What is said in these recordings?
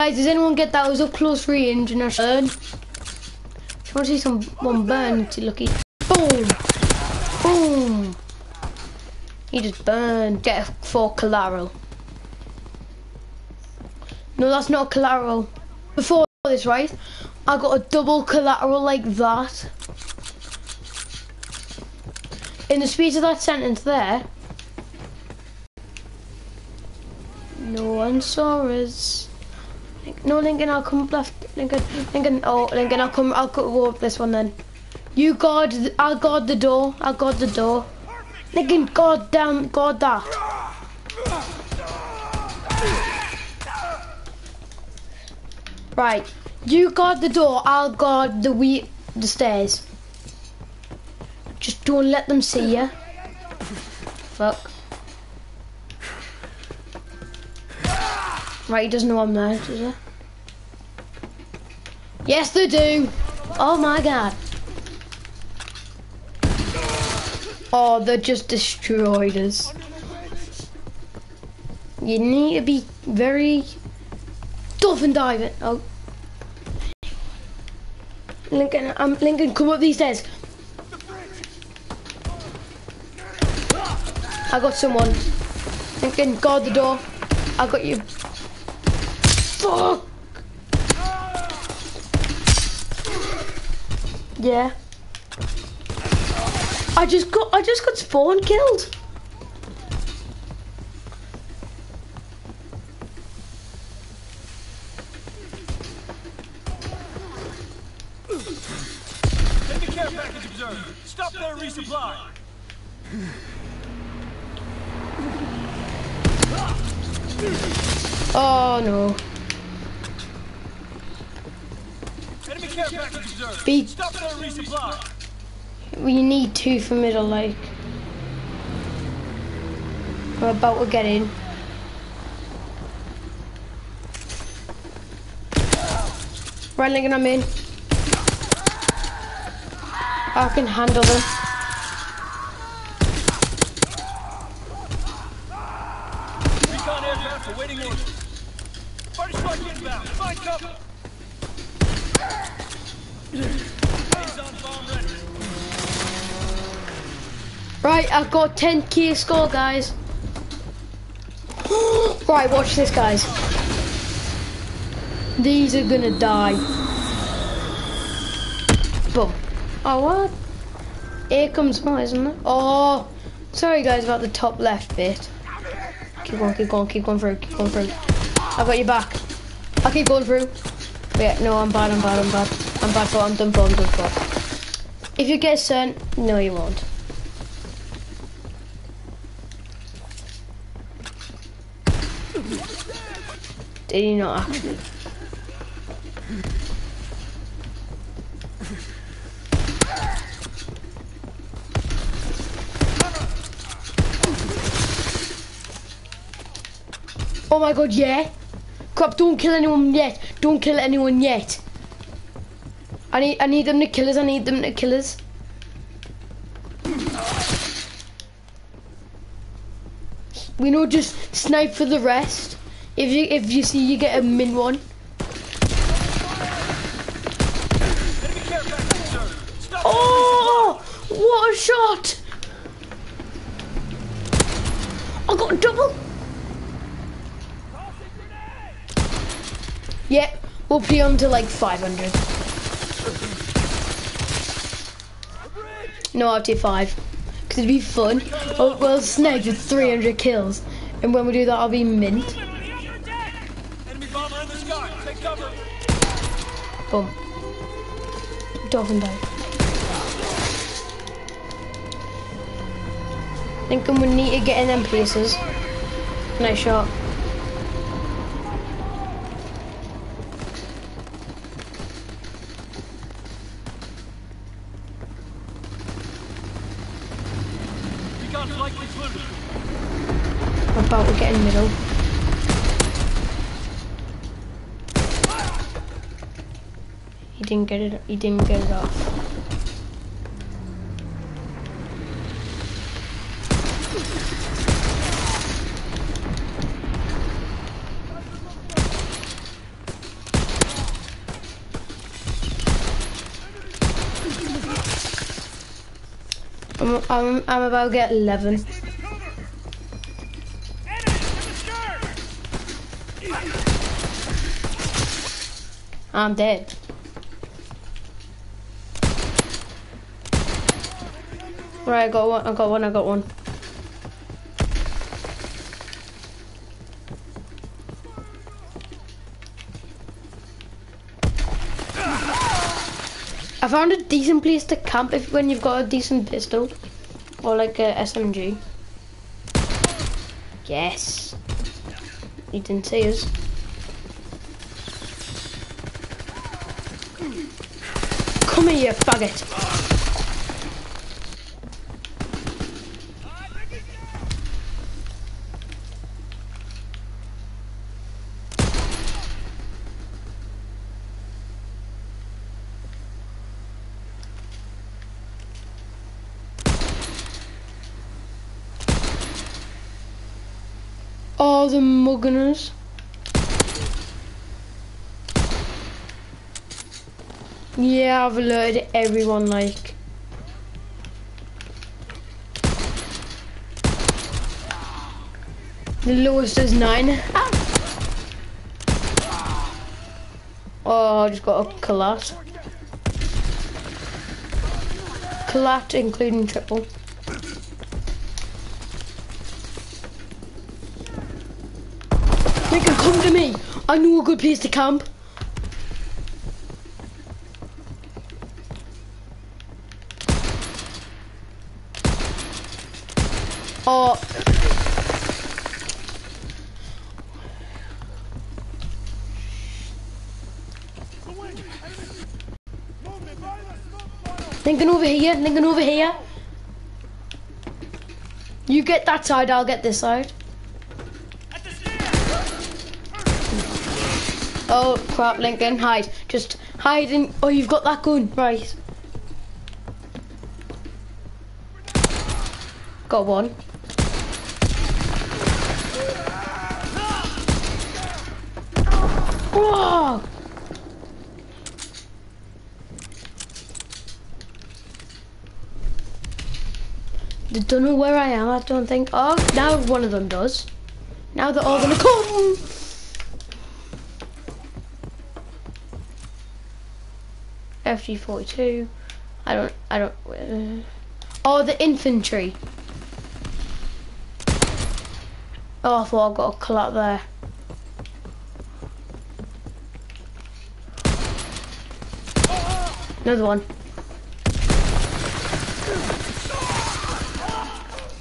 Guys, does anyone get that? It was up close range and I burn. If you want to see someone burn, it's lucky. Boom! Boom! He just burned. Get a four collateral. No, that's not collateral. Before this, right? I got a double collateral like that. In the speed of that sentence there. No one saw us. No, Lincoln, I'll come up left. Lincoln, Lincoln, oh, Lincoln, I'll come, I'll go up this one then. You guard, I'll guard the door. I'll guard the door. Lincoln, guard damn, guard that. Right, you guard the door, I'll guard the we the stairs. Just don't let them see you. Fuck. Right, he doesn't know I'm there, does he? Yes, they do. Oh my god. Oh, they just destroyed us. You need to be very dolphin diving. Oh. Lincoln, I'm Lincoln, come up these stairs. I got someone. Lincoln, guard the door. I got you. Fuck! Yeah. I just got I just got spawn killed. Take care package observed. Stop there, resupply. Oh no. Be we need two for middle like. We're about to get in. Right Lincoln, I'm in. I can handle them. I've got 10k score, guys. right, watch this, guys. These are gonna die. Boom. Oh, what? Here comes more, isn't it? Oh, sorry, guys, about the top left bit. Keep going, keep going, keep going through, keep going through. I've got your back. I'll keep going through. Yeah, no, I'm bad, I'm bad, I'm bad. I'm bad for, I'm done for, I'm done for. If you get sent, no, you won't. Did he not actually? Oh my god, yeah. Crap, don't kill anyone yet. Don't kill anyone yet. I need I need them to kill us, I need them to kill us. We know just snipe for the rest. If you if you see you get a min one. Oh what a shot! I got a double. Yeah, we'll be on to like 500. No, up to five. Because it'd be fun. Oh, well, snipe with 300 kills. And when we do that, I'll be mint. Boom. Dive. Thinking we need to get in them places. Nice shot. get it. He didn't get it off. I'm, I'm, I'm about to get 11. I'm dead. Right, I got one, I got one, I got one. I found a decent place to camp if when you've got a decent pistol or like a SMG. Yes. You didn't see us. Come here, you faggot. Yeah, I've alerted everyone like. The lowest is nine. Oh, I just got a collat. Collat including triple. I know a good place to camp. Oh. Lincoln over here, Lincoln over here. You get that side, I'll get this side. Oh crap, Lincoln, hide. Just hide in. Oh, you've got that gun, right? Got one. Whoa! They don't know where I am, I don't think. Oh, now one of them does. Now they're all gonna come! FG42. I don't, I don't, uh, oh, the infantry. Oh, I thought I got a collat there. Another one.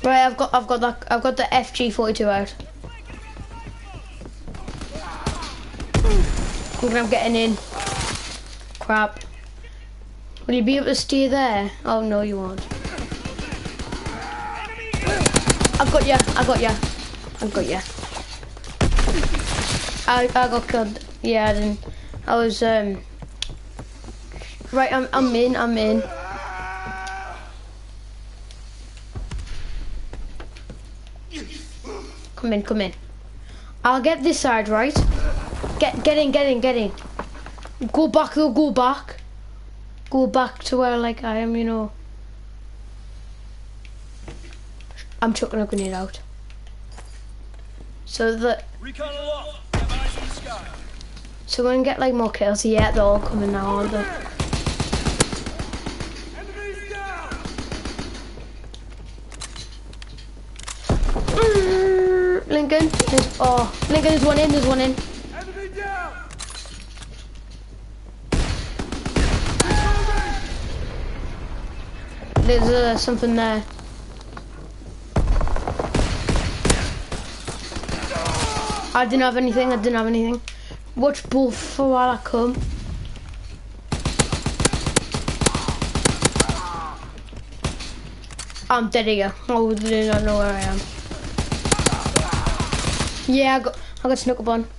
Right, I've got, I've got that, I've got the FG42 out. I'm getting in. Crap. Will you be able to stay there? Oh no, you won't. I've got you. I got you. I've got you. I I got killed. Yeah, I didn't. I was um. Right, I'm I'm in. I'm in. Come in, come in. I'll get this side, right? Get get in, get in, get in. Go back. Go back. Go back to where, like, I am. You know. I'm chucking a grenade out. So that so we're gonna get like more kills. Yeah, they're all coming now, aren't they? Mm, Lincoln, there's, oh, Lincoln, there's one in. There's one in. There's uh, something there. I didn't have anything. I didn't have anything. Watch both for while I come. I'm dead here. I did not know where I am. Yeah, I got I got snuck up on.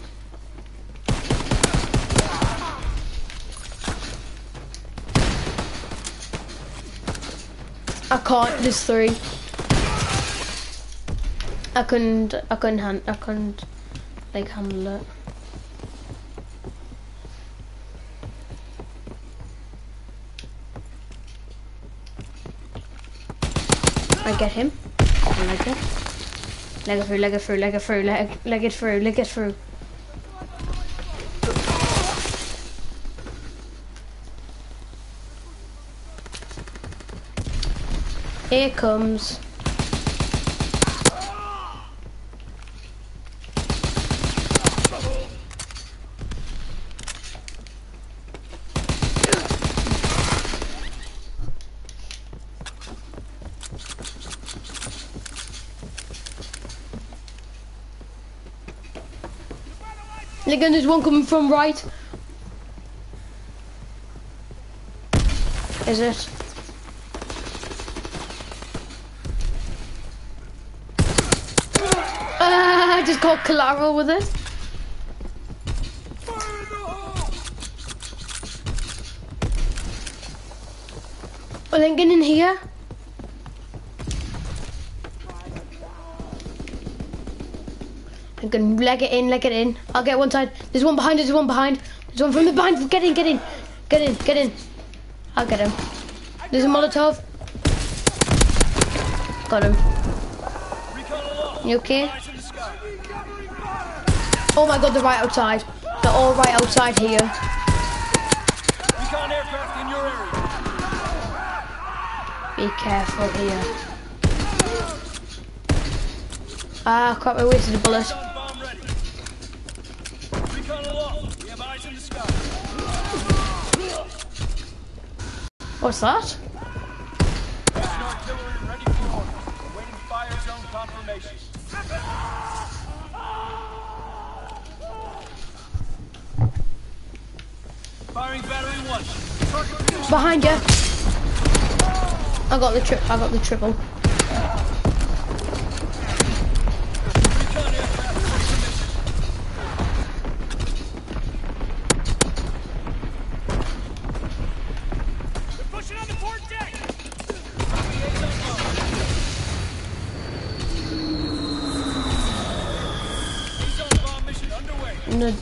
I can't, there's three. I couldn't, I couldn't, hand, I couldn't, like, handle it. I get him. I like it. Leg it through, leg it through, leg it through, leg, leg it through, leg it through. Here comes. Again, there's one coming from right. Is it? Just got collateral with it. I think get in here. I can leg it in, leg it in. I'll get one side. There's one behind, there's one behind. There's one from the behind. Get in, get in. Get in, get in. I'll get him. There's a Molotov. Got him. You okay? Oh my god, they're right outside. They're all right outside here. Recon aircraft in your area. Be careful here. Ah, crap, I wasted a bullet. What's bomb Behind you. I got the trip. I got the triple.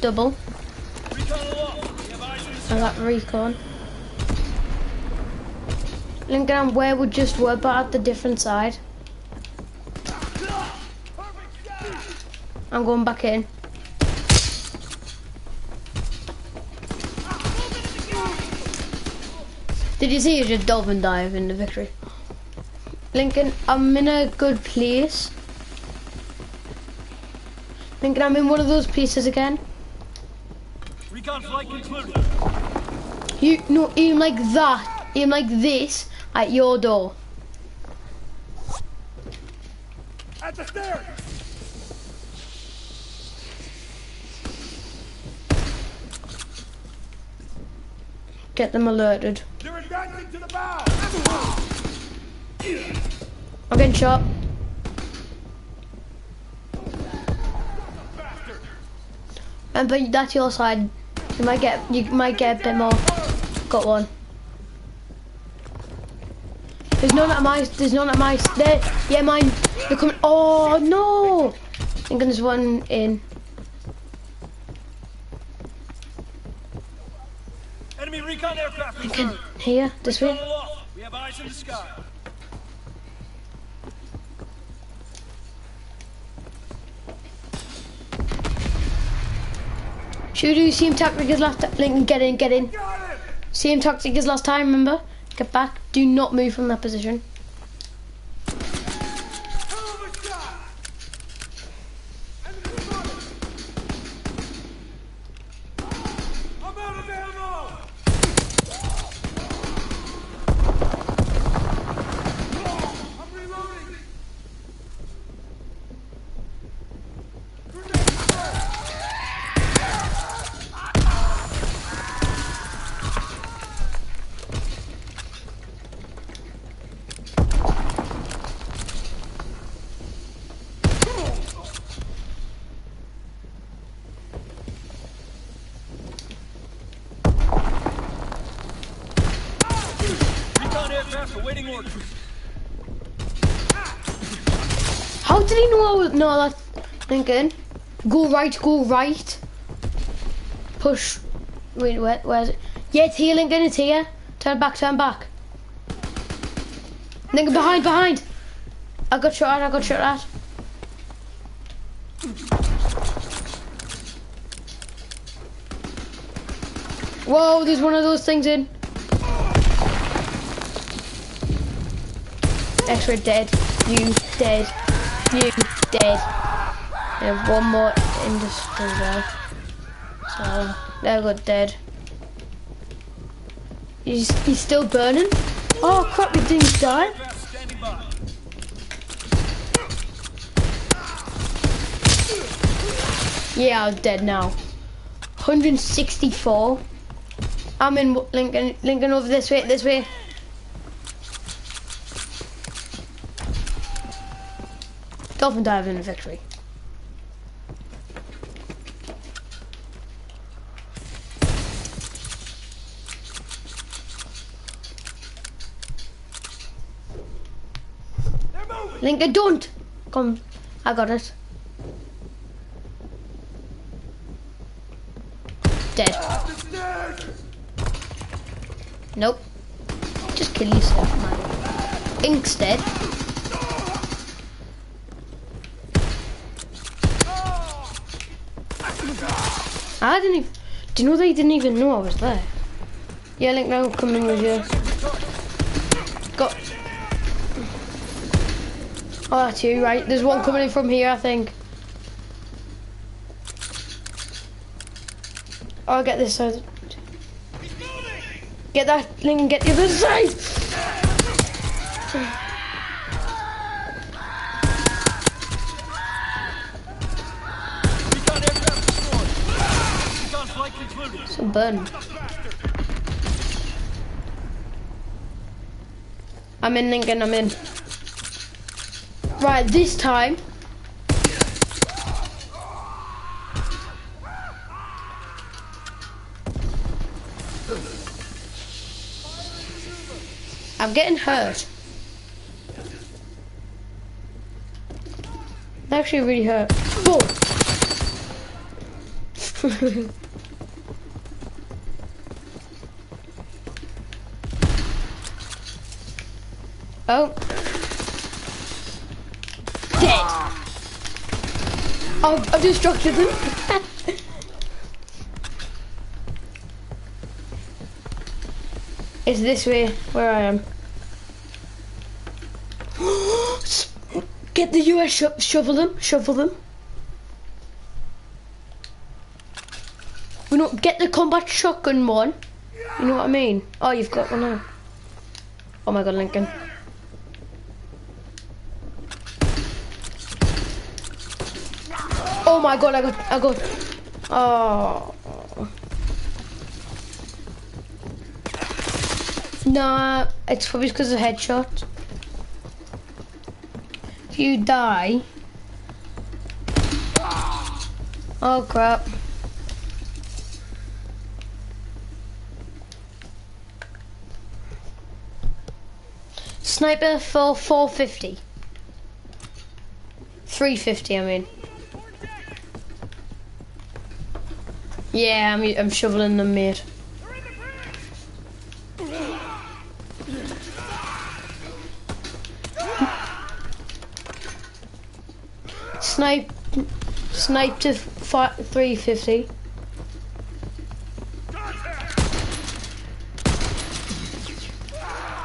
Double. I got recon. Lincoln, where we just were, but at the different side. I'm going back in. Did you see you just dolphin dive in the victory? Lincoln, I'm in a good place. Lincoln, I'm in one of those places again. Recon flight concluded. You no aim like that, aim like this at your door. At the stairs. Get them alerted. They're advancing to the bow. I'm getting shot. Remember uh, that's your side. You might get you might get a bit more. Got one. There's none at my there's none at my there yeah mine they're coming oh no. I think there's one in. Enemy recon aircraft. Lincoln confirmed. here this way. We have eyes in the sky. should we do same tactic as last time Lincoln get in get in. Same tactic as last time remember? Get back do not move from that position How did he know I was... No, that's... Lincoln. Go right, go right. Push. Wait, where, where's it? Yeah, it's here, Lincoln, it's here. Turn back, turn back. Lincoln, behind, behind. I got shot at, I got shot at. Whoa, there's one of those things in. X-ray dead. You dead. You dead. And one more industry there. So they got dead. He's he's still burning. Oh crap! He didn't die. Yeah, I'm dead now. 164. I'm in Lincoln. Lincoln over this way. This way. Dolphin dive in victory. They're don't! Come, I got it. Dead. Nope. Just kill yourself, man. Ink's dead. I didn't even... Do you know they didn't even know I was there? Yeah, Link, now I'm coming with you. Got... Oh, that's you, right? There's one coming in from here, I think. I'll get this side. Get that Link and get the other side! Burn. I'm in Lincoln, I'm in. Right, this time. I'm getting hurt. That actually really hurt. Oh. Dead. Oh, I've destructed them. it's this way where I am. Get the US sho shovel them, shovel them. We know, get the combat shotgun one. You know what I mean? Oh, you've got one now. Oh my god, Lincoln. Oh my god, I got, I got, oh. Nah, it's probably because of headshot. If you die. Oh crap. Sniper for 450. 350, I mean. Yeah, I'm, I'm shoveling them, mate. Snipe, snipe to fi 350.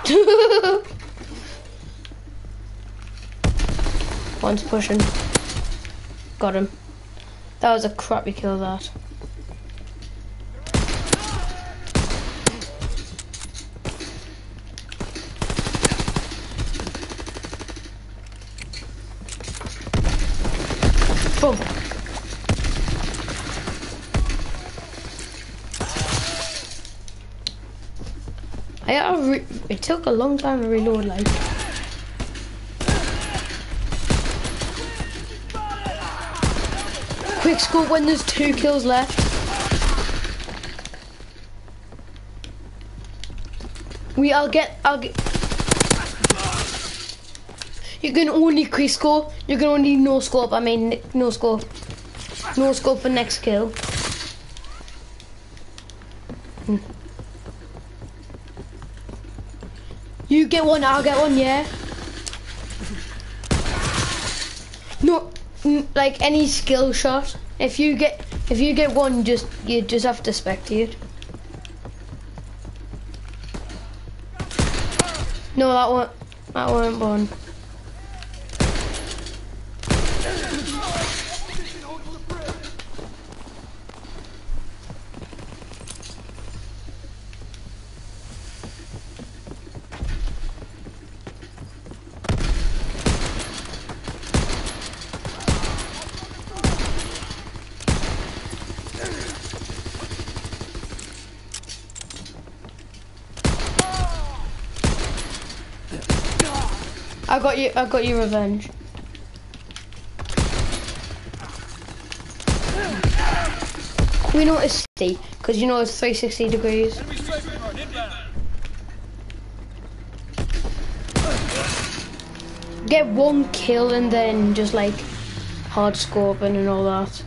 One's pushing. Got him. That was a crappy kill, that. Took a long time to reload like. Quick scope when there's two kills left. We I'll get I'll get You can only quick scope. You can only no scope. I mean no scope. No scope for next kill. Hmm. You get one, I'll get one, yeah. No, like any skill shot. If you get, if you get one, just you just have to spectate. No, that one, that weren't one. Got you. I got you revenge. We know it's 60 because you know it's 360 degrees. Get one kill and then just like hard scoping and all that.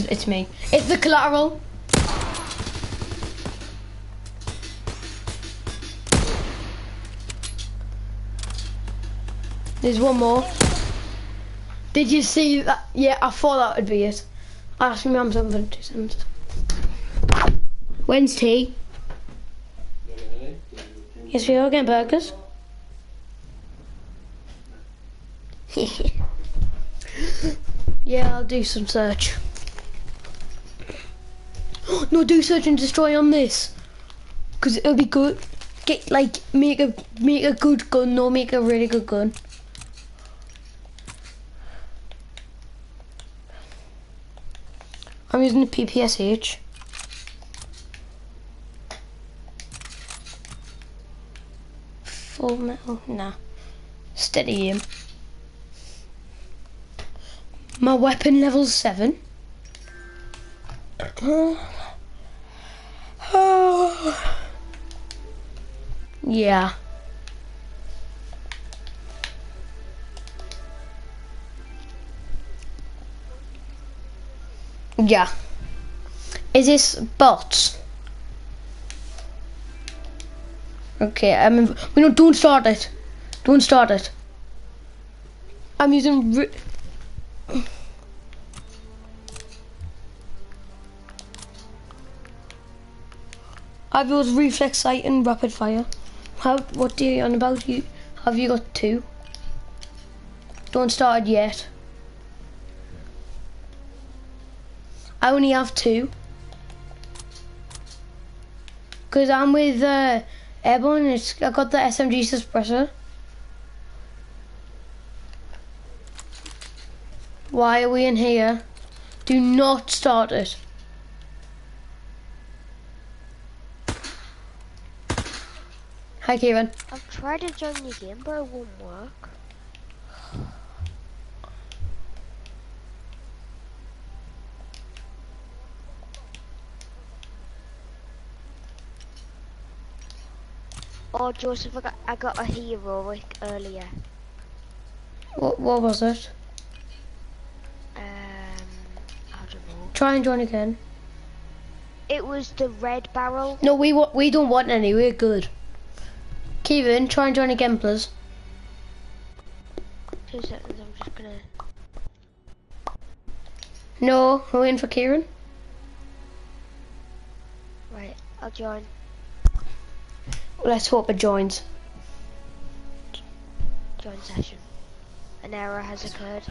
Is it's me. It's the collateral. There's one more. Did you see that? Yeah, I thought that would be it. I'll ask my mum something two seconds. When's tea? Yes, we are getting burgers. yeah, I'll do some search. No, do search and destroy on this, cause it'll be good. Get like make a make a good gun. No, make a really good gun. I'm using the PPSH. Full metal, nah. Steady aim. My weapon level's seven. Yeah. Yeah. Is this bots? Okay, I mean, we don't, don't start it. Don't start it. I'm using. I've used reflex sight and rapid fire. How? What do you on about? You have you got two? Don't start yet. I only have two. Cause I'm with uh, Airborne. It's I got the SMG suppressor. Why are we in here? Do not start it. Hi, Kieran. I've tried to join your game, but it won't work. Oh, Joseph, I got, I got a heroic earlier. What, what was it? Um, I don't know. Try and join again. It was the red barrel. No, we we don't want any. We're good. Kieran, try and join again, please. Two seconds, I'm just gonna. No, we're waiting for Kieran. Right, I'll join. Let's hope it joins. Join session. An error has occurred.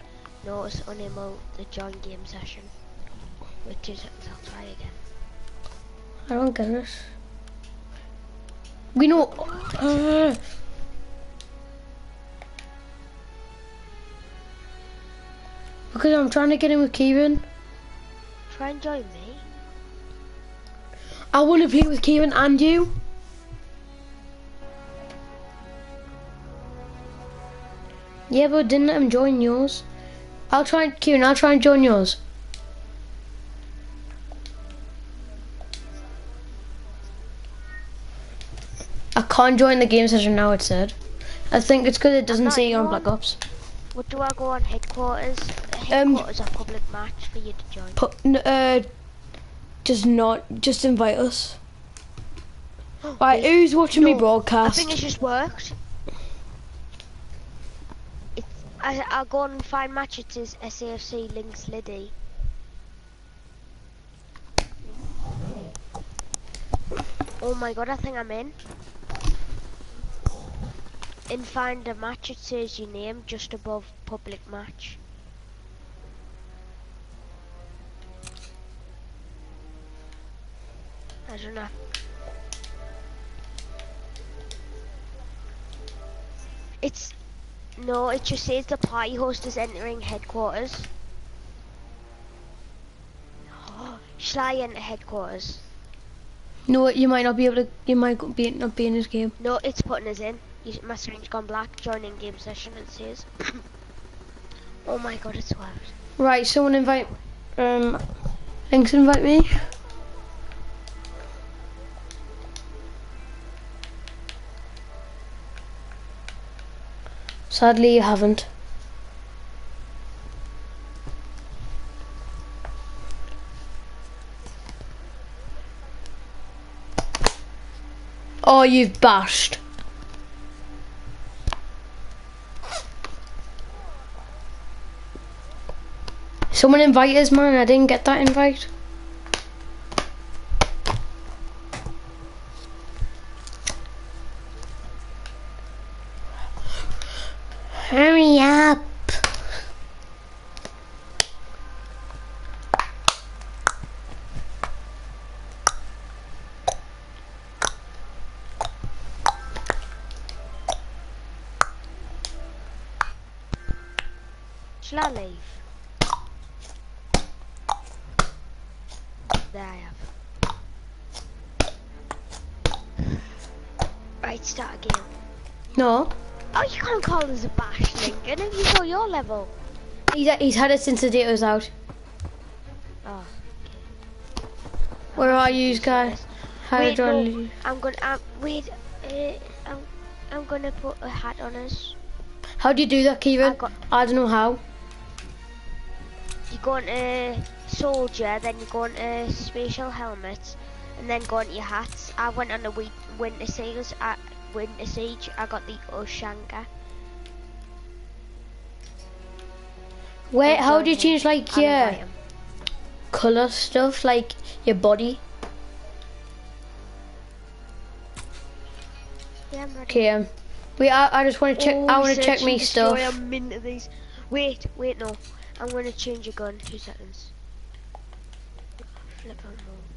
Notice unable the join game session. With two seconds, I'll try again. I don't get it. We know. Uh, because I'm trying to get in with Kieran. Try and join me. I want to play with Kieran and you. Yeah, but didn't let him join yours. I'll try and Kieran. I'll try and join yours. I can't join the game session now. It said. I think it's because it doesn't say you're on. Black Ops. What do I go on headquarters? Um, Headquarters are public match for you to join. N- uh, just not, just invite us. Right, Wait, who's watching me broadcast? I think it's just worked. It's, I, I'll go on and find match. It says SAFC links Liddy. Oh my god, I think I'm in. In find a match, it says your name just above public match. I don't know. It's no, it just says the party host is entering headquarters. Shall I enter headquarters? No, you might not be able to. You might be not be in this game. No, it's putting us in. My screen's gone black. Joining game session. It says. oh my god, it's worked. Right, someone invite. Um, Links invite me. Sadly, you haven't. Oh, you've bashed. Someone invite us, man. I didn't get that invite. Hurry up. Shall I leave? There I have. Right, start again. No, Oh, you can't call us a bash, Lincoln. Have you got your level? he's, he's had it since the date was out. Oh. Where are you guys? How Wait, do I no, leave? I'm gonna. Um, wait. Uh, I'm. I'm gonna put a hat on us. How do you do that, Kieran? I got- I don't know how. You go into soldier, then you go into spatial helmets, and then go into your hats. I went on the winter. At winter siege, I got the Oshanga. Wait, how do you change like your color stuff, like your body? Yeah, I'm ready. Okay, um, wait, I, I just want to check. I Oh, want to check me stuff. I'm into these. Wait, wait, no. I'm gonna change your gun. Two seconds. Flip on mode.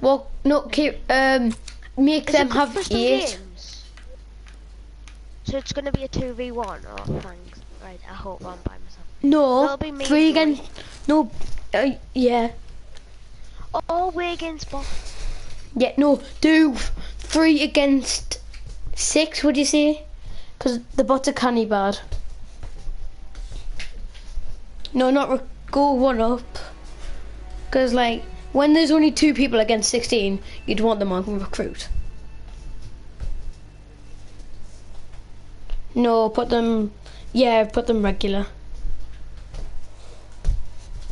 Well, no, keep, um, make Is them have eight. games? So it's gonna be a two v one. Oh, thanks. Right, I hope I'm by myself. No, That'll be me three against. No, uh, yeah, Oh, we're against boss. yeah, no, do three against six. Would you say? Because the bots are canny bad. No, not go one up. Because like when there's only two people against sixteen, you'd want them on recruit. No, put them. Yeah, put them regular.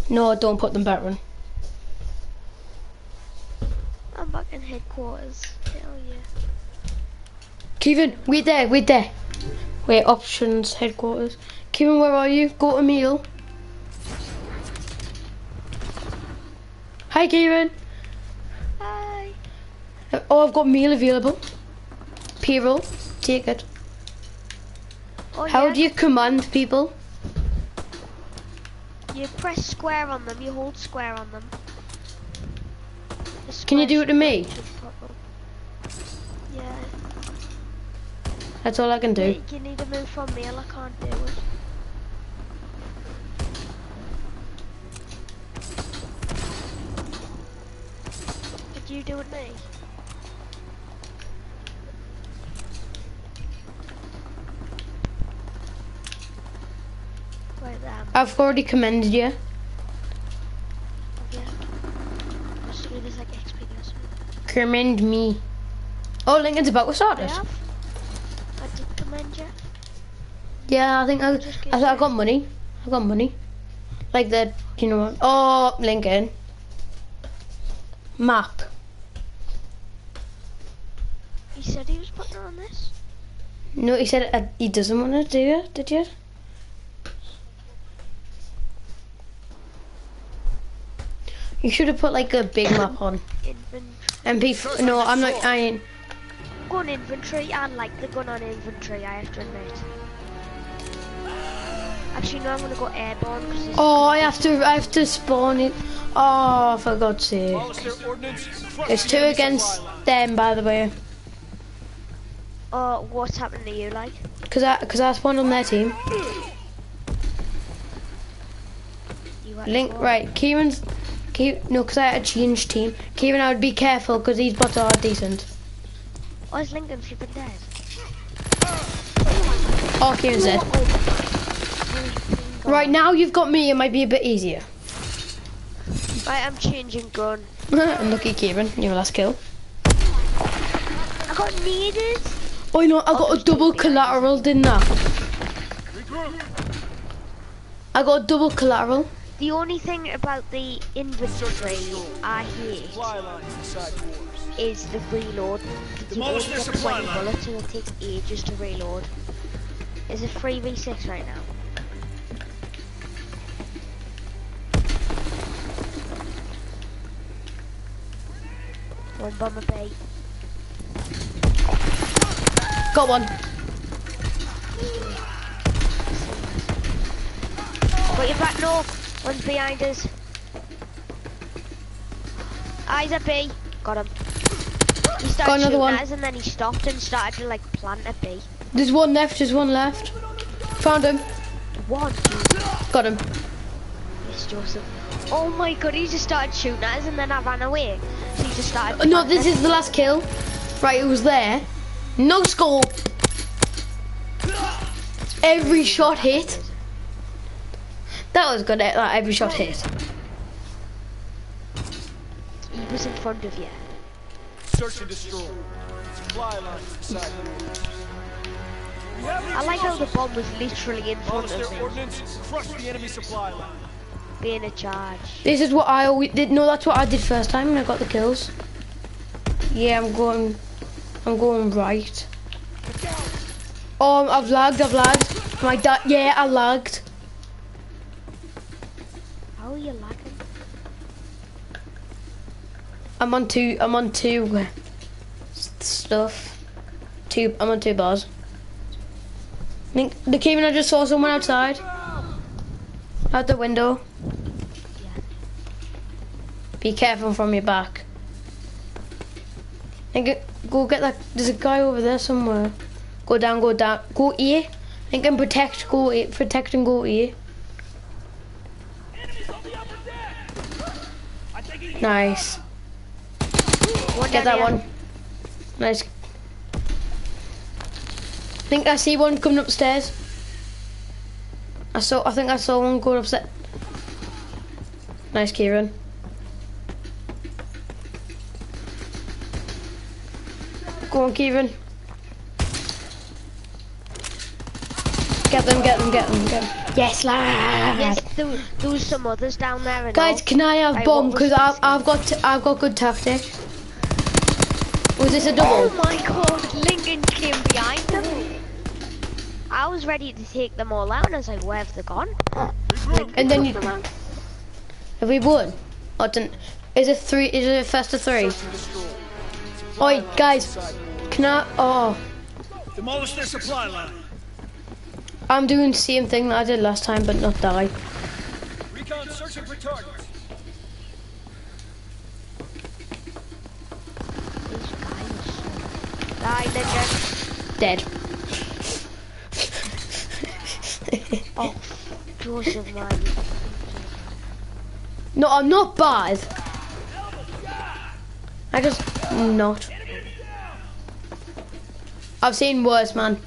No, don't put them veteran. I'm back in headquarters. Hell yeah. Kevin, wait there, wait there. Wait, options, headquarters. Kevin, where are you? Go to meal. Hi, Kevin. Hi. Oh, I've got meal available. Payroll, take it. Oh, How yeah. do you command people? You press square on them. You hold square on them. The Can you do it to me? square should pop up. Yeah. That's all I can do. You, need to move from mail, I can't do it. Could you do it me? There, um, I've already commended you. yeah. As soon I get XP, that's. Commend me. Oh, Lincoln's about to start i've I did commend you. Yeah, I think I, I, I got money. I got money. Like the, you know what? Oh, Lincoln. Map. He said he was putting on this. No, he said uh, he doesn't want to do it. Did you? You should have put like a big map on. Inventory. MP. No, I'm not. I ain't. Gun inventory. I like the gun on inventory, I have to admit. Actually, no, I'm gonna go airborne because Oh, I have to. I have to spawn it. Oh, for God's sake! Demolish their ordnance. Crush It's two against them, by the way. Uh, oh, what's happening to you, like? Cause I, cause I spawned on their team. Link, right? Kieran's. Ke- no, cause I had to change team. Kieran, I would be careful, cause these bots are decent. Oh, is Lincoln flipping dead? Oh, Kieran's dead. Right now, you've got me. It might be a bit easier. Right, I'm changing gun. Unlucky Kieran, your last kill. I got needed. Oh, you know, I got a double collateral, didn't I? I got a double collateral. The only thing about the inventory I hate Supply lines inside yours. is the reload. You Demolish only their get 20 bullets and it takes ages to reload. Is it 3v6 right now? One bomber bay. Got one. Got your back, no. One's behind us. Eyes at B. Eh? Got him. He started Got another shooting one. at us and then he stopped and started to like plant a a B. There's one left. There's one left. Found him. One, Got him. yes, Joseph. Oh my god, he just started shooting at us and then I ran away. So he just started. No, this is the last kill. Right, it was there. No scope. Every shot hit. That was good. eh, That every shot hit. He was in front of you. Search and destroy. Supply line inside yours. We I like how the bomb was literally in front of their me, ordnance. Crush the enemy supply line. being a charge. This is what I always did. No, that's what I did first time when I got the kills. Yeah, I'm going. I'm going right. Oh, I've lagged. I've lagged. My dad. Yeah, I lagged. How are you lagging? I'm on two. I'm on two uh, stuff. Two. I'm on two bars. Think the Kevin, I just saw someone outside. Out the window. Be careful from your back. Think it, go get that. There's a guy over there somewhere. Go down. Go down. Go here. Think and protect. Go here. Protect and go here. Enemies on the upper deck. I think he Nice. One Get that one. Nice. I think I see one coming upstairs. I saw. I think I saw one going upstairs. Nice, Kieran. Go on, Kieran. Get them, get them, get them, get them. Yes, lad. Yes, there, there was some others down there. And Guys, all. can I have Right, bomb? Because I've, this? I've got t- I've got good tactics. Was this a double? Oh my god, Lincoln came behind them. I was ready to take them all out, and I was like, where have they gone? And then you, Took them out. have we won? Or didn't, is it three? Is it first to three? search and. Oi, guys, not. I? Oh. Demolish their supply line. I'm doing the same thing that I did last time, but not die. Recon searching for targets. Die, legend. Dead. oh, Joseph, man. No, I'm not bad. I just not. I've seen worse, man.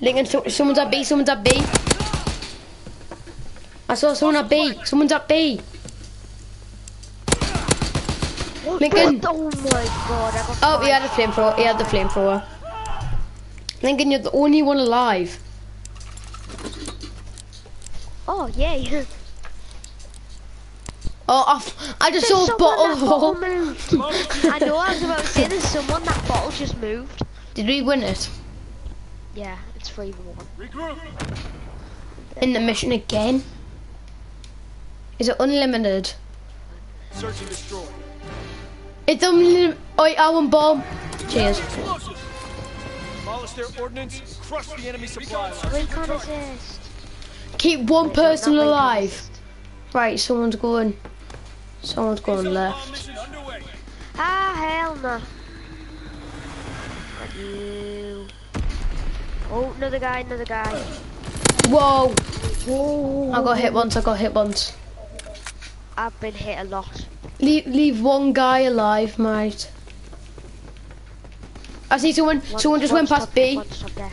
Lincoln, so, someone's at B, someone's at B. I saw someone at B, someone's at B. Lincoln. Oh my god, Oh, he had a flamethrower, he had the flamethrower. Lincoln, you're the only one alive. Oh, yay. Oh, oh, I, f- I just There's saw a someone that bottle bottle. moved. I know, I was about to say, there's someone that bottle just moved. Did we win it? Yeah, it's 3 1. Regroup. In the mission again? Is it unlimited? Search and destroy. It's unlimited. Oi, I want bomb. Cheers. Demolish their ordnance. Crush the enemy supply line. Recon assist. Keep one person alive. assist. Right, someone's going. Someone's going left. mission. Ah, hell no. Not you. Oh, another guy, another guy. Whoa! Whoa. I got hit once. I got hit once. I've been hit a lot. Leave, leave one guy alive, mate. I see someone. One- someone just went past B. there.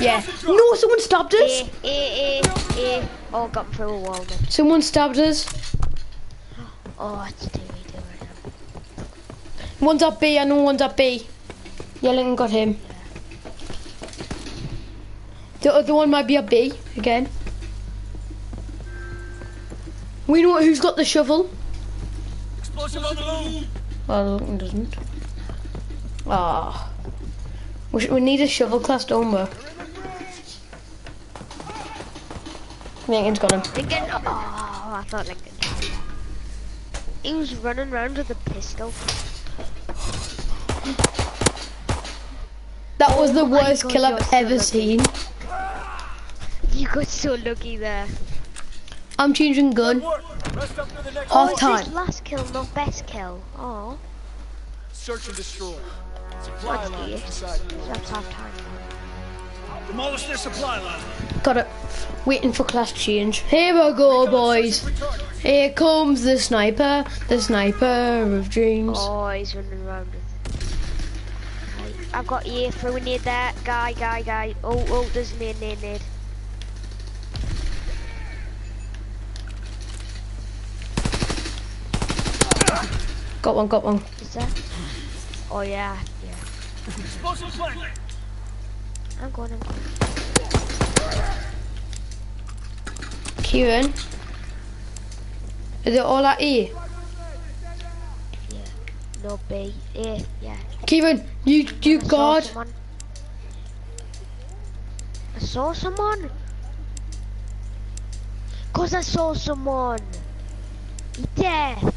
Yeah. No, someone stabbed us. Eh, eh, eh, eh. Oh, got him through a wall then. Someone stabbed us. Oh, it's too late to right One's at B. I know one's at B. Yeah, Lincoln got him. The other one might be at B again. We know who's got the shovel. Explosive on the move. Well, Lincoln doesn't. Ah. We, we need a shovel class, don't we? Lincoln's got him. Lincoln, oh, I thought Lincoln died. He was running around with a pistol. That was the Oh worst God, kill I've so ever lucky. seen. You got so lucky there. I'm changing gun. Work. Rest up to the next. Half oh, time. his last kill, not best kill. Oh, Search and destroy. Supply line that's half time. Demolish their supply line. Got it. Waiting for class change. Here we go, boys. Here comes the sniper, the sniper of dreams. Oh, he's running around I've got you through a nade there. Guy, guy, guy. Oh, oh, there's a nade, nade, nade. Got one, got one. Is there? Oh, yeah, yeah. I'm going, I'm going. Kieran. Is it all at E? No B. A, yeah. Kieran, you you I guard. someone. I saw someone. Cause I saw someone. He dead.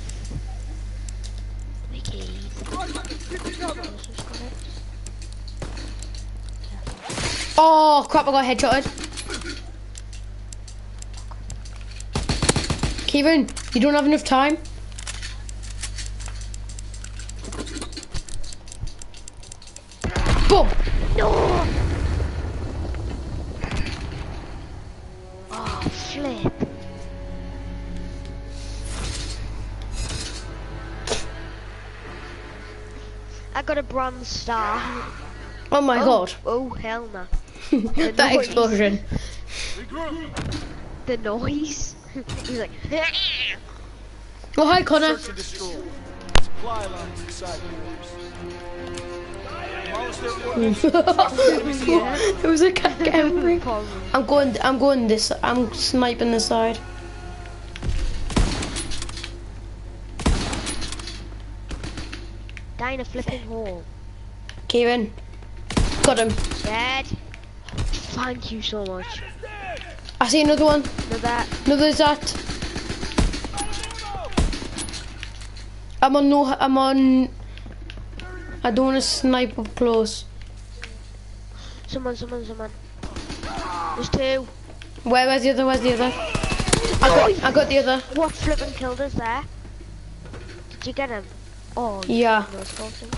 Oh crap! I got headshotted. Kevin, you don't have enough time. Boom! No. Oh flip. I got a bronze star. Oh my oh, god! Oh hell no. That noise. explosion. The noise. He's like. Oh hi Connor. Search and destroy. Supply lines inside yours. Demolish their ordnance. it was a cat camera. I'm going. I'm going this. I'm sniping this side. Die in a flipping hole. Kieran, got him. Dead. Thank you so much. I see another one. Another. Another's at. I'm on no. I'm on. I don't want to snipe up close. Someone, someone, someone. There's two. Where? Where's the other? Where's the other? I got, I got the other. What flipping killed us there? Did you get him? Oh, Yeah. no scopes him.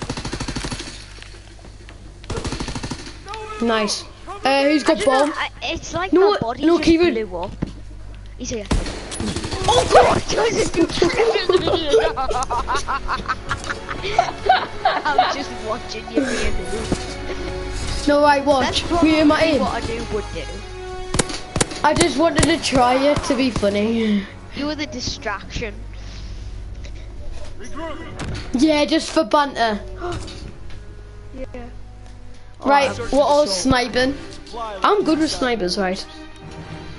Nice. Uh, who's I got bomb? know, it's like No, my body no, just Kieran. blew up. He's here. Oh god! I'm just watching you be a. No, right, watch. Me and my aim. what a noob would do. I just wanted to try it to be funny. You were the distraction. Yeah, just for banter. Yeah. Right, we're all sniping. Fly I'm good with snipers, right?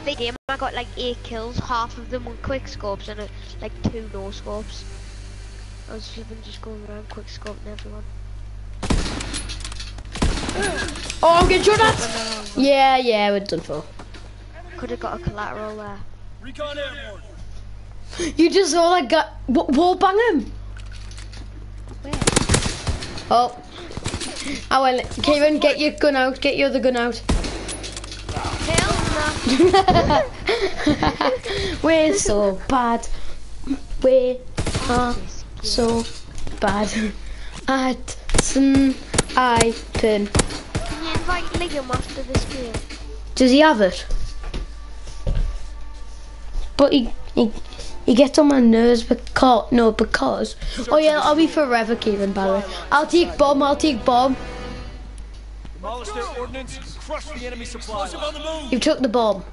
Big game. I got like eight kills, half of them were quick scopes and uh, like two no scopes. I was flipping just going around quick scoping everyone. Oh, I'm getting shot at. Yeah, yeah, we're done for. Could have got a collateral there. Recon airborne. You just saw that guy. wa- Wall bang him. Where? Oh. I went. Kieran, get your gun out. Get your other gun out. Hell no. We're so bad. We are uh, so bad at sniping. Can you invite Liam after this game? Does he have it? But he he he gets on my nerves because no because oh yeah I'll be forever Kieran by the way. I'll take bomb. I'll take bomb. Demolish their ordnance. Crush the enemy supply. Explosive on the move. You took the bomb,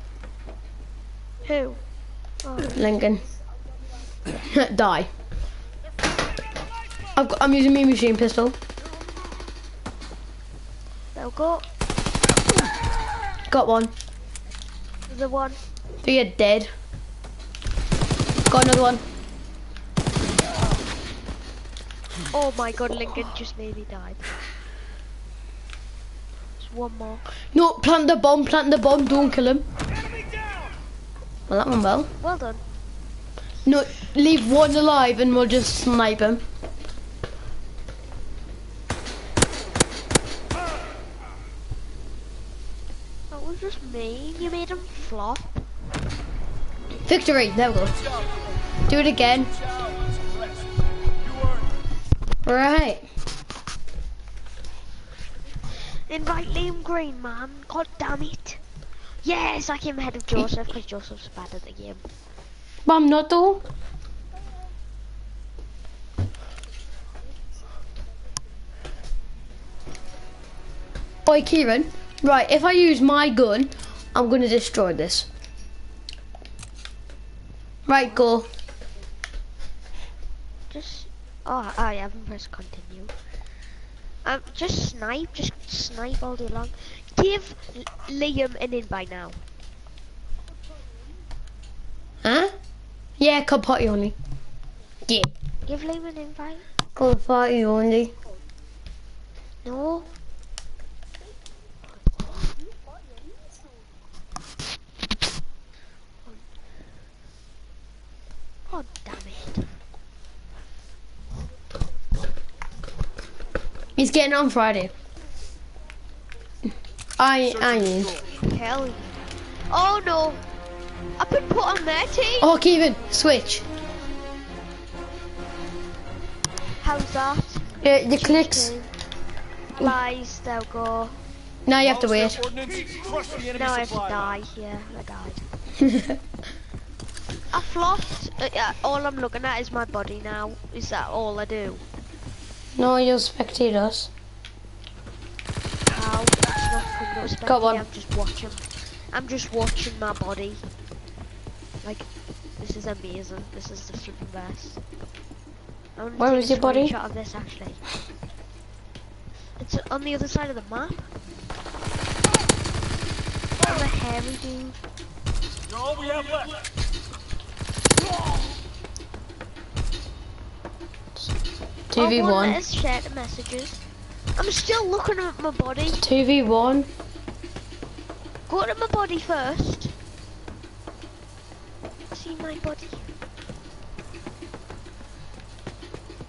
Who? Oh. Lincoln. Die. I've got, I'm using my machine pistol. They'll go. Got one. The one. Three are dead. Got another one. Oh my god, Lincoln just nearly died. One more. No, plant the bomb. Plant the bomb. Don't kill him. Well, that one well. Well done. No, leave one alive and we'll just snipe him. That was just mean. You made him flop. Victory. There we go. Do it again. Challenge. Rest. You earned it. Right. Invite Liam Green, man. God damn it. Yes, I came ahead of Joseph because Joseph's bad at the game. But I'm not though. Oi, Kieran. Right, if I use my gun, I'm gonna destroy this. Right, go. Just. Oh, I haven't pressed continue. Um, just snipe. Just snipe all day long. Give Liam an invite now. Huh? Yeah, cup party only. Yeah. Give Liam an invite. Cup party only. No. Oh, damn it. He's getting on Friday. I, I mean. Hell. Oh no. I've been put on their team. Oh, Kevin, switch. How's that? Uh, the clicks. Two. Lies, they'll go. Now you have to wait. their ordnance. Crush the enemy Now I have to die. here. I died. I flopped. Uh, yeah, all I'm looking at is my body now. Is that all I do? No, you'll spectate us. How? That's not from no spectating, Got one. I'm just watching. I'm just watching my body. Like, this is amazing. This is the flipping best. I wanna Where a your body? screenshot of this actually. It's on the other side of the map. I'm a hairy dude. You're all we have left. 2v1. let's share the messages. I'm still looking at my body. 2v1. Go to my body first. See my body.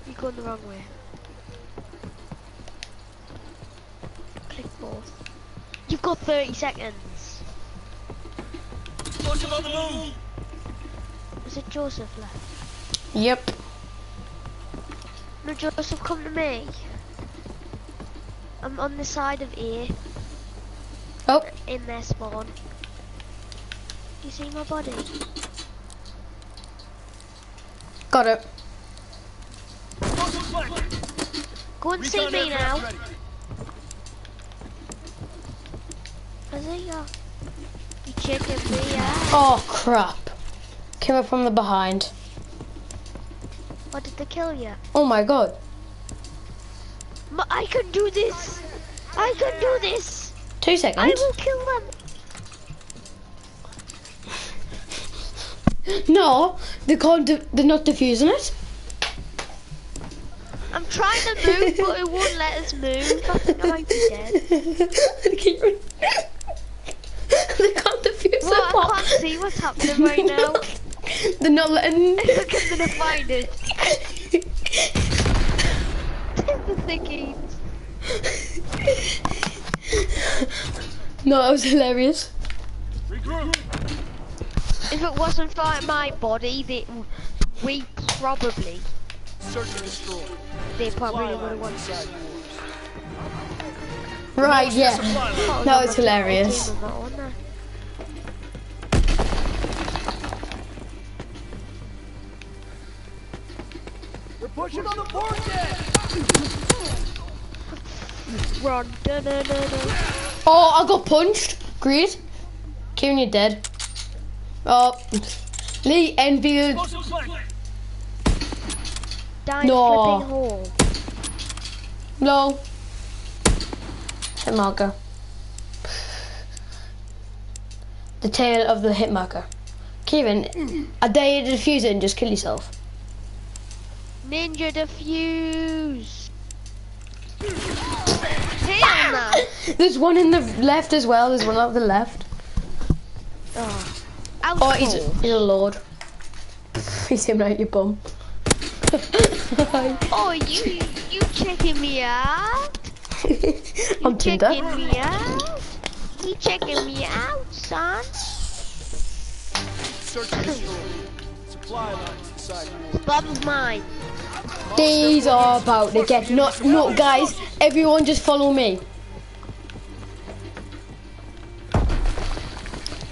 You're going the wrong way. Click both. You've got 30 seconds. Explosive on the move. Is it Joseph left? Yep. No, Joseph, come to me. I'm on the side of A, Oh, in their spawn. You see my body? got it. Go and see me now. aircraft ready. Is it ya? You chicken me out. Oh, crap. Came up from the behind. What did they kill you? Oh my god. But I can do this! I can do this! Two seconds. I will kill them! No, they can't. they're not defusing it. I'm trying to move, but it won't let us move. I think I might be dead. they can't defuse Well, bomb. I can't see what's happening right now. They're not letting. I'm gonna find it. The thinking. no, that was hilarious. Regroup. If it wasn't for my body, they, we probably, Search and destroy. they probably would have line won. inside yours. Right, yeah. Supply line. That was hilarious. We're pushing on the port deck. Run, da da da da. Oh, I got punched. Great. Kieran, you're dead. Oh, Lee, envy. Explosive flank. Die No. No. Hit marker. The tail of the hit marker. Kieran, I dare you to defuse it and just kill yourself. Ninja defuse. Hell no. There's one in the left as well. There's one on the left. Oh, Oh, he's, hole. he's a lord. He's him out your bum. Oh, you you checking me out? On Tinder. Checking me out? You checking me out, son? Search and destroy. Supply lines inside yours. Bob's mine. These are about to get not not guys. Everyone just follow me.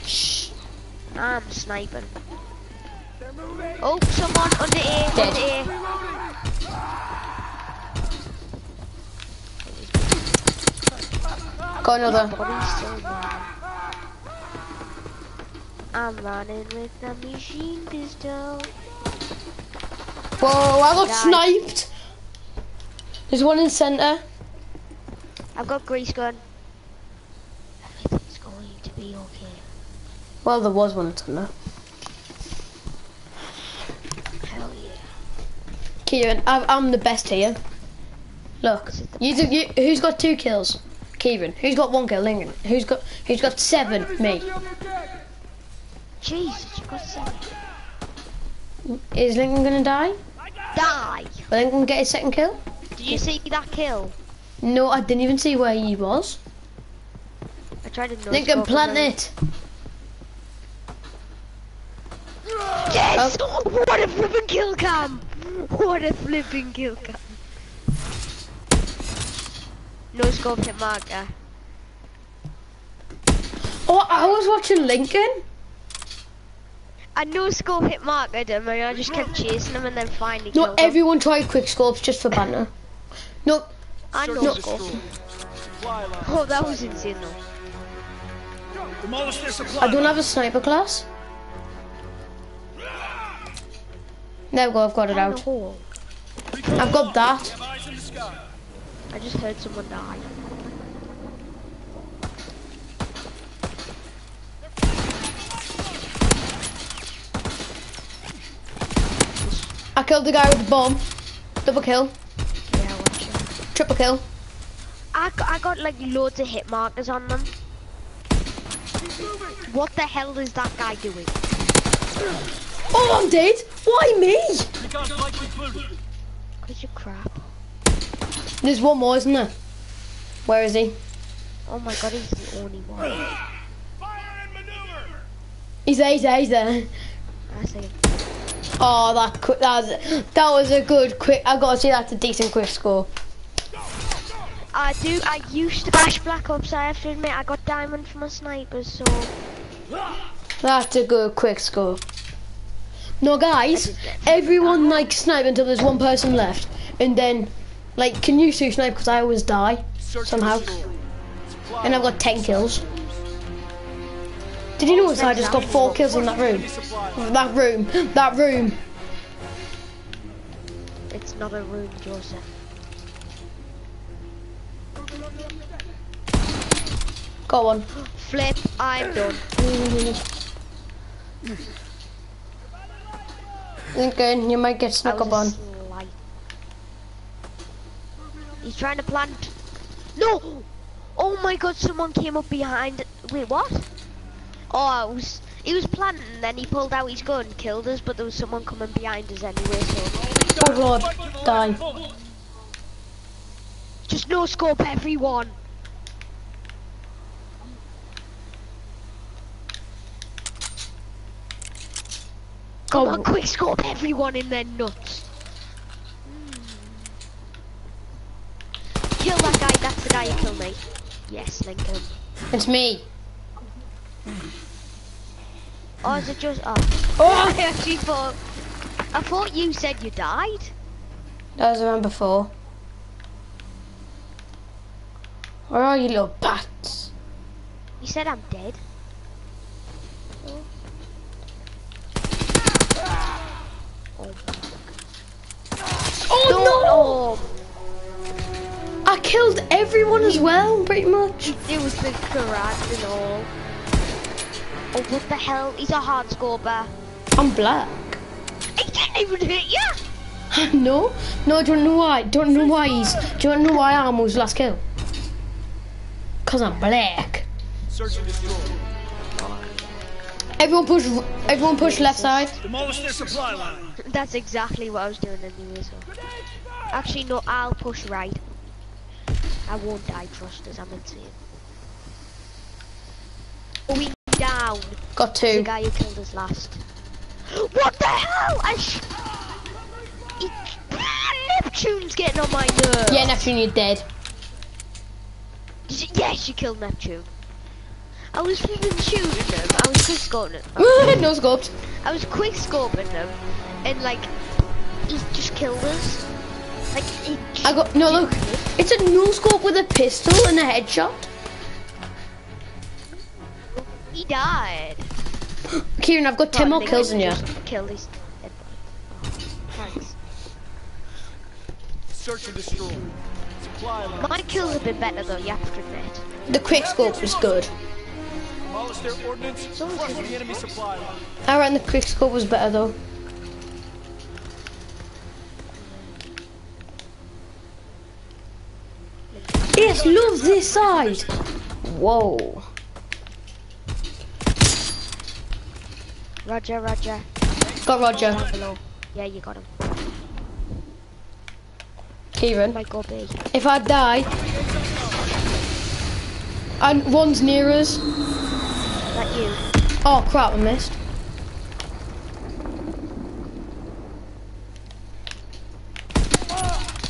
Shh. I'm sniping. Oh, someone under A, Dead. under A. Got another. Body's still there. I'm running with the machine pistol. Whoa! I got Die. sniped. There's one in center. I've got grease gun. Everything's going to be okay. Well, there was one in center. Hell yeah. Kieran, I'm, I'm the best here. Look, This is the you, do, you who's got two kills? Kieran. Who's got one kill? Lincoln. Who's got who's got seven? Me. Jesus, you got seven. Is Lincoln gonna die? Die! Will Lincoln get a second kill? Did you see that kill? No, I didn't even see where he was. I tried to Lincoln, plant him. it. Yes! Oh. Oh, what a flipping kill cam! What a flipping kill cam! No scope hit marker. Oh, I was watching Lincoln. I no scope hit marker him and I just kept chasing him and then finally No, killed him. everyone tried quick scopes just for banter. No, I Search no and scope. destroy. Supply lines. Oh, that was insane though. Demolish their supply I don't have a sniper class. There we go, I've got it out. I've got that. Have eyes in the sky. I just heard someone die. I killed the guy with the bomb. Double kill. Yeah, watch it. Triple kill. I got, I got like loads of hit markers on them. What the hell is that guy doing? Oh, I'm dead. Why me? Recon flight concluded. Cause you're crap. There's one more, isn't there? Where is he? Oh my god, he's the only one. Fire and maneuver. He's there, he's there, he's there. I see. him. Oh, that quick, that was, that was a good quick. I gotta say that's a decent quick scope. I do. I used to bash Black Ops. I have to admit, I got diamond from a sniper, so That's a good quick scope. No, guys, everyone like snipe until there's one person left, and then, like, can you two snipe? Because I always die somehow, the store. Supply and I've got ten kills. Did you notice I just got four kills in that room? That room, that room. it's not a room, Joseph. Go on. Flip. I'm done. Lincoln, you might get snuck up on. slight. He's trying to plant. No! Oh my god, someone came up behind. Wait, what? Oh, was. He was planting, then he pulled out his gun, killed us, but there was someone coming behind us anyway, so. Oh lord, die. Just no scope everyone! Come on, Oh, quick scope everyone in their nuts! Kill that guy, that's the guy who killed me. Yes, Lincoln. it's me. Oh, is it just. Oh. Oh, I actually thought. I thought you said you died. that was around before. Where are you, little bats? You said I'm dead. Oh no! I killed everyone as well, pretty much. It was the garage and all. Oh, what the hell? He's a hard scorer. I'm black. He didn't even hit you. no, no, I don't know why? Don't know why he's. Don't know why I'm was last kill? Cause I'm black. Search and destroy. Everyone push. Everyone push left side. Demolish their supply line. That's exactly what I was doing anyway. So. Actually, no. I'll push right. I won't die. Trust us. I'm insane. We down. Got The two. guy who killed us last. What the hell? I sh- he- Neptune's getting on my nerves. Yeah, Neptune, you're dead. Yes, you killed Neptune. I was flipping shooting him. I was quick scoping him. no scopes. I was quick scoping him, and like he just killed us. Like he. I got no look. It's a no scope with a pistol and a headshot. He died. Kieran, I've got ten more kills than you. just Killed his dead body. Oh, thanks. Search and destroy. Supply. My kills have been better though. You have to admit. The quick scope was good. Their ordnance. Flush the enemy supply line. I reckon the quick scope was better though. Yes, love this side. Whoa. Roger, Roger. Got Roger. Yeah, you got him. Kieran. If I die, and one's near us. Is that you? Oh crap, I missed.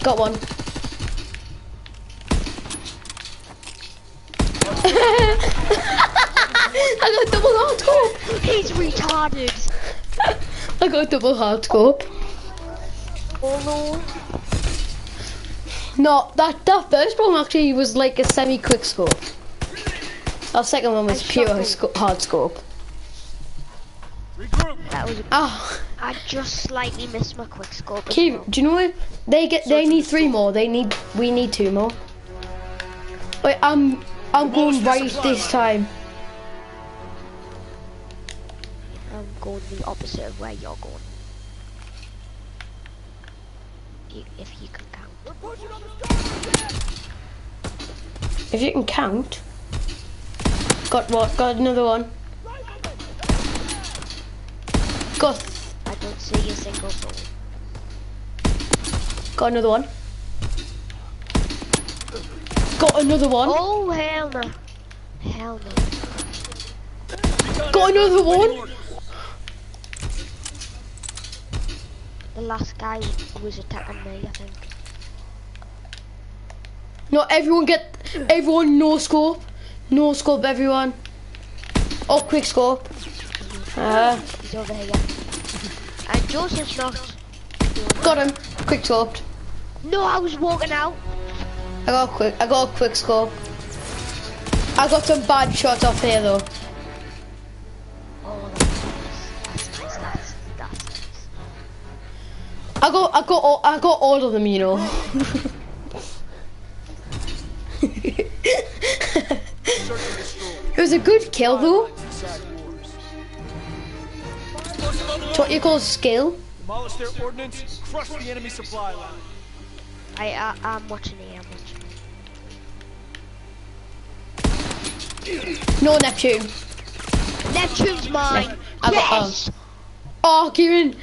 Got one. I got double hard scope. He's retarded. I got double hard scope. Oh No, that that first one actually was like a semi quick scope. Our second one was I pure sco- hard scope. Regroup. That was. Ah, I just slightly missed my quick scope. as Keith, well. do you know what? They get they need three more. They need we need two more. Wait, I'm I'm going right this time. Going the opposite of where you're going. If you can count. If you can count. Got what? Got another one. Got I don't see a single soul. got another one. Got another one. Oh hell no! Hell no! Got another aircraft awaiting one. The last guy was attacking me, I think. No, everyone get, everyone no scope. No scope, everyone. Oh, quick scope. Uh, He's over here. And Joseph's not. got him. Quick scoped. No, I was walking out. I got a quick, I got a quick scope. I got some bad shots off here though. I got, I got, all, I got all of them, you know. Search and destroy. it was a good kill though. It's what you call skill. Demolish their ordnance, crush the enemy supply line. I, I, I'm watching it. I'm watching it. No Neptune. Neptune's mine. I got- uh, yes. Oh, Kieran.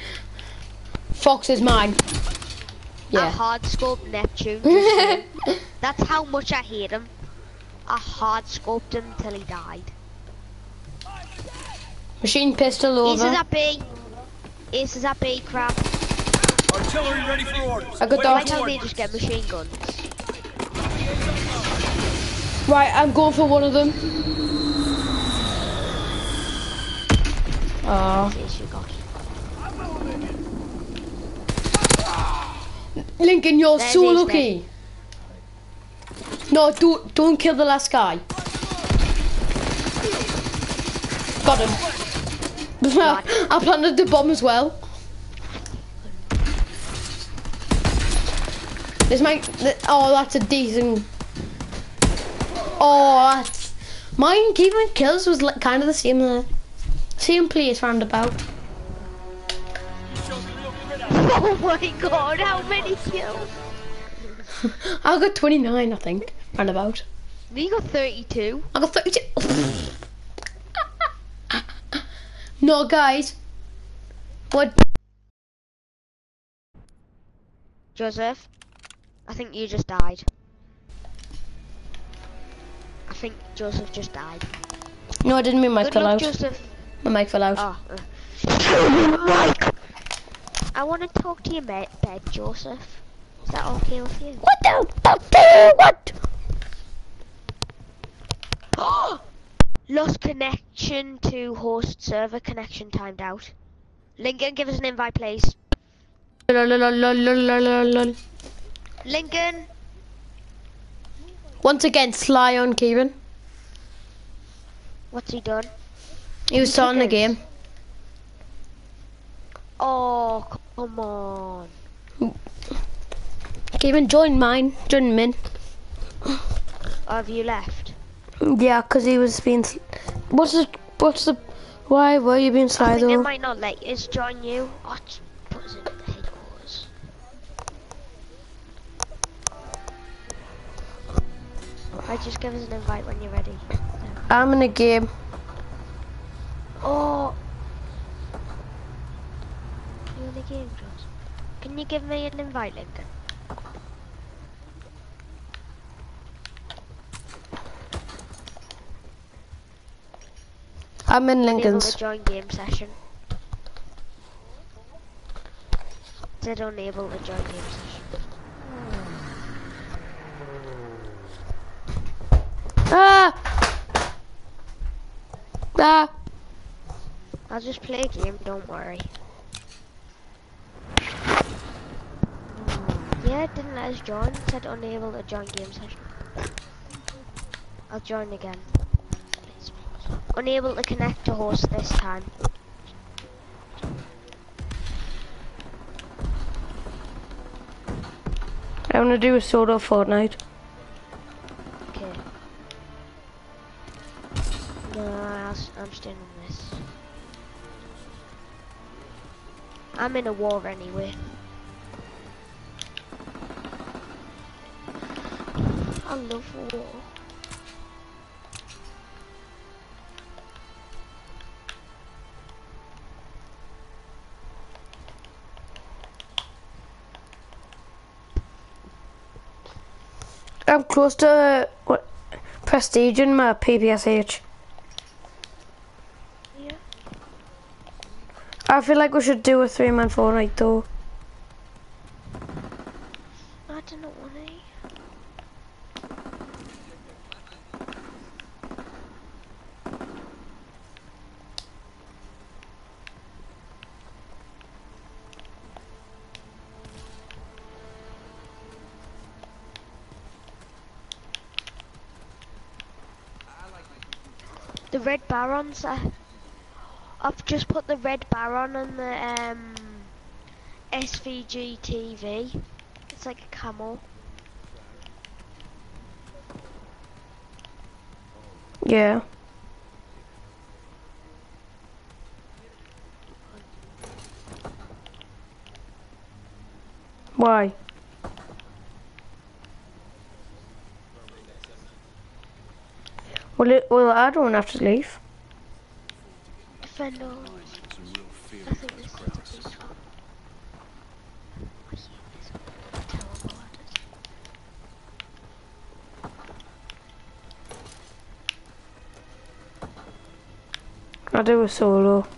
Fox is mine. I Yeah. hard scoped Neptune. That's how much I hate him. I hard scoped him till he died. Machine pistol over. Aces over. at B. Aces at B, crap. Artillery ready for orders. I got Waiting that. Why can't they just get machine guns? Right, I'm going for one of them. Oh. Yes, you got. Lincoln, you're There's so lucky. No, don't don't kill the last guy. Got him. I planted the bomb as well. This might. th- Oh, that's a decent. Oh, that's. Mine keeping kills was like kind of the same there. Same place roundabout. Oh my god, how many kills? I got 29, I think, roundabout. We got 32. I got 32. no, guys. What? Joseph, I think you just died. I think Joseph just died. No, I didn't mean mic Good fell luck, out. Joseph. My mic fell out. Oh. uh. I want to talk to your mate, bed, Joseph. Is that okay with you? What the fuck? What? Lost connection to host server connection timed out. Lincoln, give us an invite, please. Lincoln, Once again, Sly on Kevin. what's he done? He was starting the game. Oh, come on. Kieran, join mine. Join min. Oh, have you left? Yeah, because he was being. What's the. What's the. Why were you being I Sly think they might not let us join you. Oh, just put us in the headquarters. Right, just give us an invite when you're ready. I'm in a game. Oh! In the game, Josh? Can you give me an invite, Lincoln? I'm in Lincoln's. join game session. Said enable the join game session. Ah! Ah! I'll just play a game, don't worry. Yeah, it didn't let us join. It said unable to join game session. I'll join again. Unable to connect to host this time. I want to do a solo Fortnite. Okay. No, I'm staying on this. I'm in a war anyway. I love war. I'm close to uh, what prestige in my PPSH. Yeah. I feel like we should do a three man Fortnite though. Barons. Uh, I've just put the red baron on the um, SVG TV. It's like a camel. Yeah. Why? Well, it, well, I don't have to leave. I do a solo.